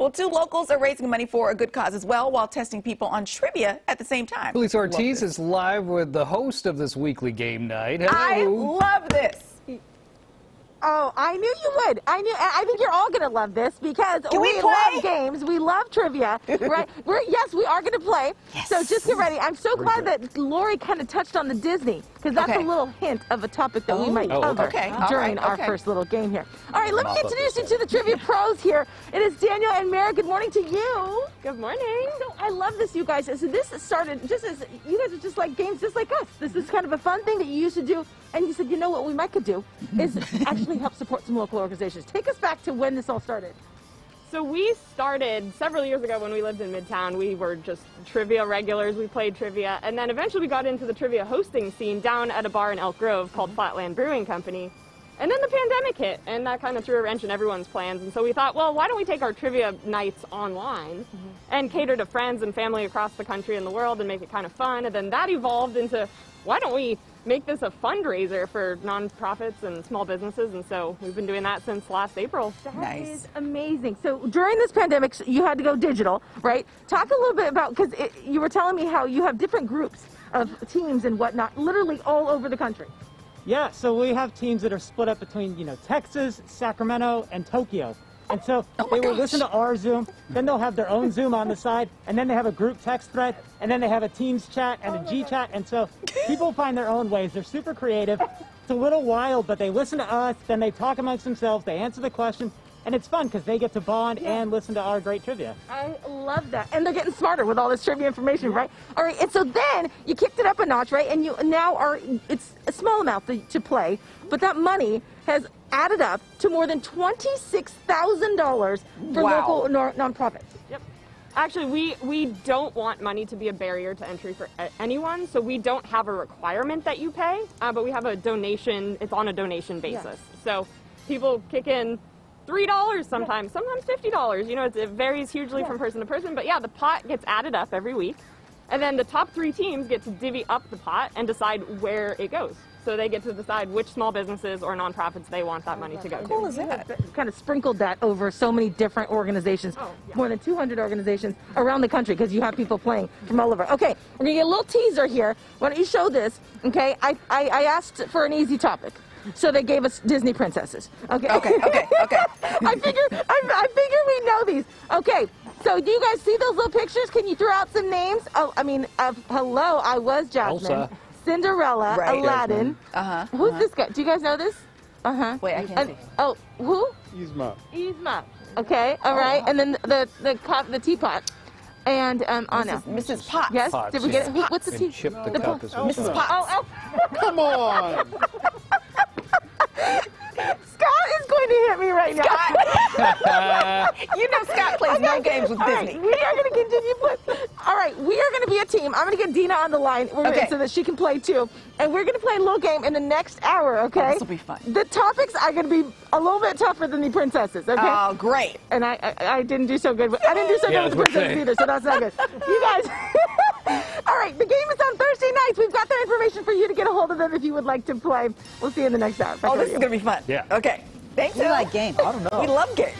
Well, two locals are raising money for a good cause as well while testing people on trivia at the same time. Julissa Ortiz is live with the host of this weekly game night. I love this. Oh, I knew you would. I knew. I think you're all gonna love this because Can we play? love games. We love trivia, right? We're, yes, we are gonna play. Yes. So just get ready. I'm so glad that Lori kind of touched on the Disney because that's Okay. a little hint of a topic that we oh. might Oh, cover okay. During right, our okay. first little game here. All right, let me introduce you to the trivia pros here. It is Daniel and Mara. Good morning to you. Good morning. So I love this, you guys. So this started just as you guys are just like games, just like us. This is kind of a fun thing that you used to do, and you said, you know what, we might could do is actually help support some local organizations. Take us back to when this all started. So we started several years ago when we lived in Midtown. We were just trivia regulars. We played trivia, and then eventually we got into the trivia hosting scene down at a bar in Elk Grove called mm-hmm. Flatland Brewing Company. And then the pandemic hit, and that kind of threw a wrench in everyone's plans. And so we thought, well, why don't we take our trivia nights online mm-hmm. and cater to friends and family across the country and the world and make it kind of fun? And then that evolved into, why don't we make this a fundraiser for nonprofits and small businesses? And so we've been doing that since last April. That Nice. is amazing. So during this pandemic, you had to go digital, right? Talk a little bit about because you were telling me how you have different groups of teams and whatnot, literally all over the country. Yeah, so we have teams that are split up between, you know, Texas, Sacramento, and Tokyo. And so Oh they will gosh. listen to our Zoom, then they'll have their own Zoom on the side, and then they have a group text thread, and then they have a Teams chat and a G chat. And so people find their own ways. They're super creative. It's a little wild, but they listen to us, then they talk amongst themselves, they answer the question, and it's fun because they get to bond and listen to our great trivia. I love that. And they're getting smarter with all this trivia information, right? All right, and so then you kicked it up a notch, right? And you now are, it's a small amount to, to play, but that money has added up to more than $26,000 for Wow. local nor- nonprofits. Yep. Actually, we, we don't want money to be a barrier to entry for a- anyone, so we don't have a requirement that you pay, uh, but we have a donation, it's on a donation basis. So people kick in $3 sometimes, sometimes $50. You know, it's, it varies hugely from person to person, but yeah, the pot gets added up every week. And then the top three teams get to divvy up the pot and decide where it goes. So they get to decide which small businesses or nonprofits they want that money to go to. cool is that? Kind of sprinkled that over so many different organizations, Oh, yeah. more than 200 organizations around the country because you have people playing from all over. Okay, we're gonna get a little teaser here. Why don't you show this? Okay, I, I, I asked for an easy topic. So they gave us Disney princesses. Okay. Okay, okay, okay. I figure I, I figure we know these. Okay. So do you guys see those little pictures? Can you throw out some names? Oh, I mean, uh, hello, I was Jasmine, Elsa. Cinderella, Right. Aladdin. Uh-huh, Who's this guy? Do you guys know this? Uh huh. Wait, I can't see. Oh, who? Yzma. Yzma. Okay. All right. And then the the cup, the teapot, and um, Anna. Mrs. Potts. Yes. Potts, Did we get yeah. it? What's the And tea? Chip the, the cup po- as well. Mrs. Potts. Oh, oh. Come on! Scott is going to hit me right now. You know Scott plays no games with All right, Disney. we are going to continue play. All right, we are going to be a team. I'm going to get Dina on the line Okay. so that she can play too. And we're going to play a little game in the next hour, oh, okay? this'll be fun. The topics are going to be a little bit tougher than the princesses, okay? Oh, great. and I, I, I didn't do so good. With, I didn't do so Yeah, good with the princesses either, so that's not good. You guys. All right, the game is on Thursday nights. We've got their information for you to get a hold of them if you would like to play. We'll see you in the next hour. Back Oh, this to is going to be fun. Yeah. Okay. Thanks, We like games. I don't know. We love games.